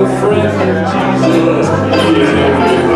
He tells me every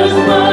Father's.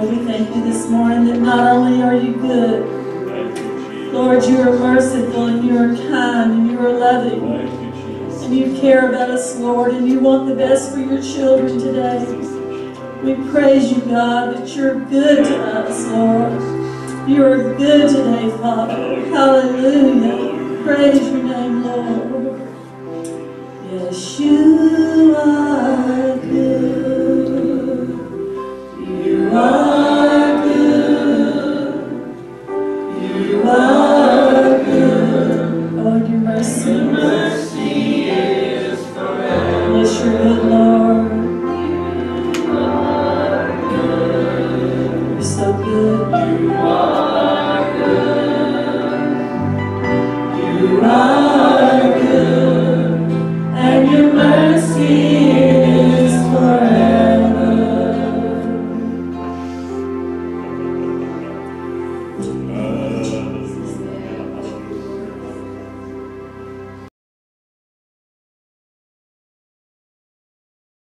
We thank you this morning that not only are you good, Lord, you are merciful and you are kind and you are loving. And you care about us, Lord, and you want the best for your children today. We praise you, God, that you're good to us, Lord. You are good today, Father. Hallelujah. Praise your your good, Lord.